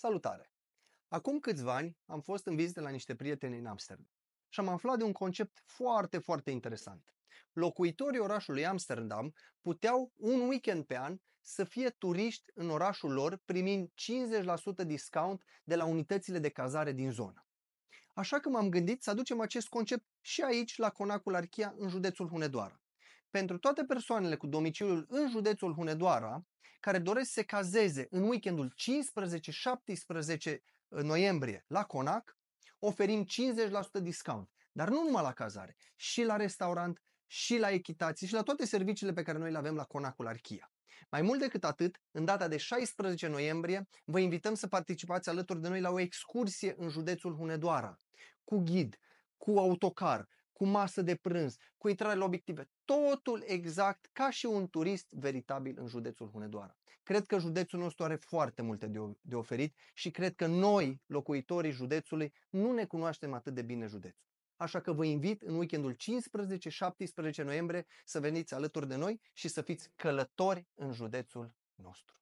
Salutare! Acum câțiva ani am fost în vizită la niște prieteni în Amsterdam și am aflat de un concept foarte, foarte interesant. Locuitorii orașului Amsterdam puteau un weekend pe an să fie turiști în orașul lor primind 50% discount de la unitățile de cazare din zonă. Așa că m-am gândit să aducem acest concept și aici la Conacul Archia în județul Hunedoara. Pentru toate persoanele cu domiciliul în județul Hunedoara, care doresc să se cazeze în weekendul 15-17 uh, noiembrie la Conac, oferim 50% discount. Dar nu numai la cazare, și la restaurant, și la echitații, și la toate serviciile pe care noi le avem la Conacul Archia. Mai mult decât atât, în data de 16 noiembrie, vă invităm să participați alături de noi la o excursie în județul Hunedoara, cu ghid, cu autocar, cu masă de prânz, cu intrare la obiective. Totul exact ca și un turist veritabil în județul Hunedoara. Cred că județul nostru are foarte multe de, de oferit și cred că noi, locuitorii județului, nu ne cunoaștem atât de bine județul. Așa că vă invit în weekendul 15-17 noiembrie să veniți alături de noi și să fiți călători în județul nostru.